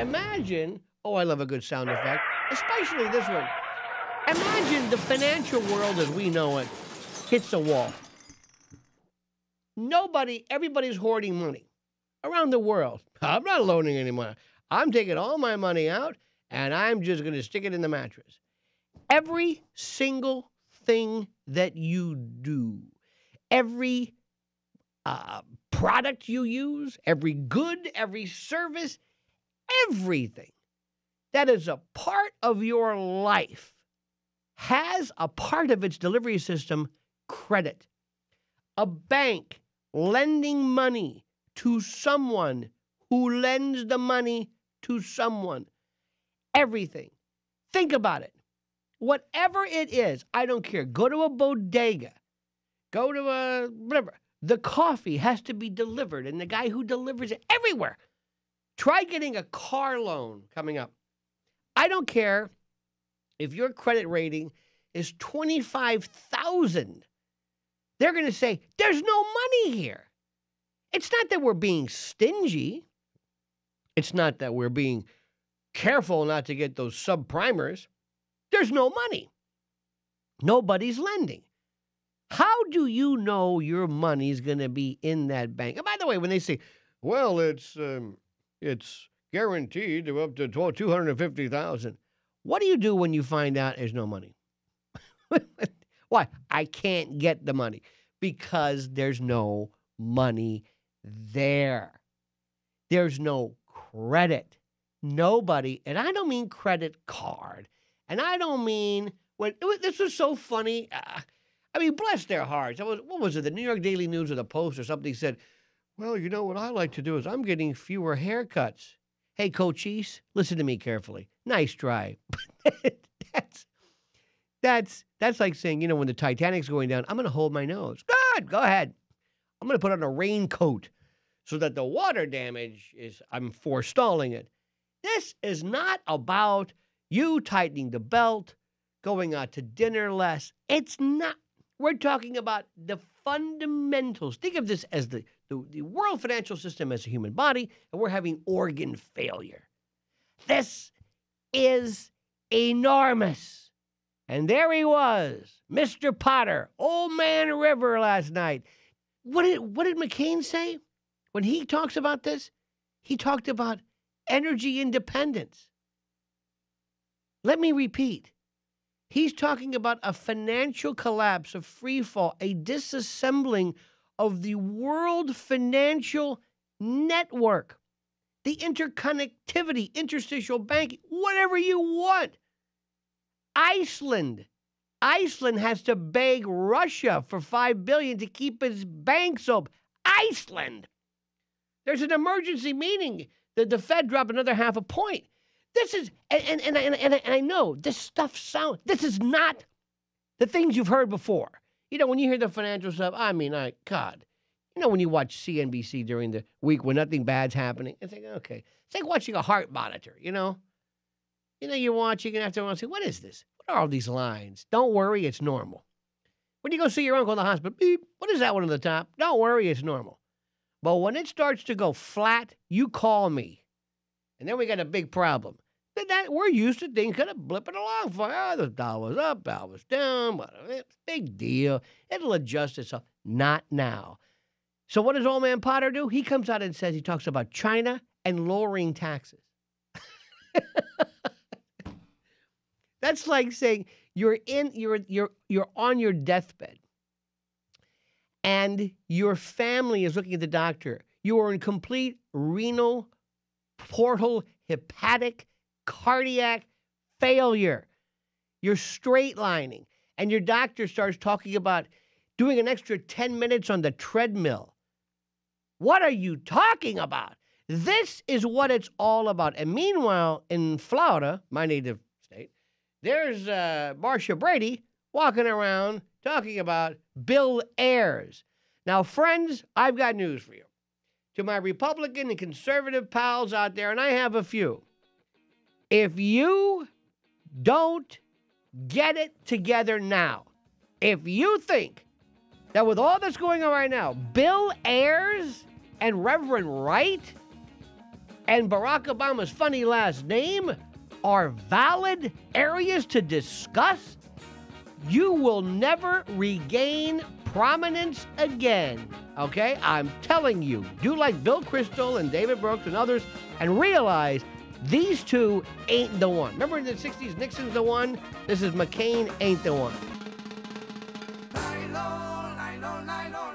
imagine, oh, I love a good sound effect, especially this one. Imagine the financial world as we know it hits a wall. Nobody, everybody's hoarding money around the world. I'm not loaning any money. I'm taking all my money out and I'm just going to stick it in the mattress. Every single thing that you do, every uh, product you use, every good, every service, everything that is a part of your life has a part of its delivery system credit. A bank lending money to someone who lends the money to someone. Everything. Think about it. Whatever it is, I don't care. Go to a bodega, go to a whatever. The coffee has to be delivered, and the guy who delivers it everywhere. Try getting a car loan coming up. I don't care if your credit rating is 25,000. They're going to say, there's no money here. It's not that we're being stingy. It's not that we're being careful not to get those subprimers. There's no money. Nobody's lending. How do you know your money's going to be in that bank? And by the way, when they say, "Well, it's um, it's guaranteed to up to two hundred and fifty thousand, what do you do when you find out there's no money? Why? I can't get the money because there's no money there. There's no credit. Nobody, and I don't mean credit card, and I don't mean when this was so funny. Uh, I mean, bless their hearts. I was, what was it? The New York Daily News or the Post or something said, "Well, you know what I like to do is I'm getting fewer haircuts." Hey, Cochise, listen to me carefully. Nice try. that's that's that's like saying, you know, when the Titanic's going down, I'm going to hold my nose. Good, go ahead. I'm going to put on a raincoat so that the water damage is I'm forestalling it. This is not about you tightening the belt, going out to dinner less. It's not. We're talking about the fundamentals. Think of this as the, the, the world financial system as a human body, and we're having organ failure. This is enormous. And there he was, Mr. Potter, Old Man River last night. What did, what did McCain say when he talks about this? He talked about energy independence. Let me repeat. He's talking about a financial collapse, a free fall, a disassembling of the world financial network, the interconnectivity, interstitial banking, whatever you want. Iceland. Iceland has to beg Russia for 5 billion to keep its banks open. Iceland. There's an emergency meeting the, the Fed dropped another half a point. This is, and, and, and, and, and, and I know this stuff sounds, this is not the things you've heard before. You know, when you hear the financial stuff, I mean, I, God, you know, when you watch CNBC during the week when nothing bad's happening, it's like, okay, it's like watching a heart monitor, you know? You know, you're watching and after a while, say, what is this? What are all these lines? Don't worry, it's normal. When you go see your uncle in the hospital, beep, what is that one on the top? Don't worry, it's normal. But when it starts to go flat, you call me. And then we got a big problem. Then that, we're used to things kind of blipping along for oh, the dollar was up, dollar was down, whatever. Uh, big deal. It'll adjust itself. Not now. So what does old man Potter do? He comes out and says he talks about China and lowering taxes. That's like saying you're in you're you're you're on your deathbed and your family is looking at the doctor. You are in complete renal, portal, hepatic, cardiac failure. You're straight lining, and your doctor starts talking about doing an extra 10 minutes on the treadmill. What are you talking about? This is what it's all about. And meanwhile, in Florida, my native state, there's uh, Marcia Brady walking around talking about Bill Ayers. Now, friends, I've got news for you. To my Republican and conservative pals out there, and I have a few, if you don't get it together now, if you think that with all that's going on right now, Bill Ayers and Reverend Wright and Barack Obama's funny last name are valid areas to discuss, you will never regain prominence again. Okay? I'm telling you, do like Bill Kristol and David Brooks and others and realize these two ain't the one. Remember in the 60s, Nixon's the one? This is McCain ain't the one. Nylon, nylon, nylon,